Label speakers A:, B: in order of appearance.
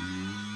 A: Mm-hmm.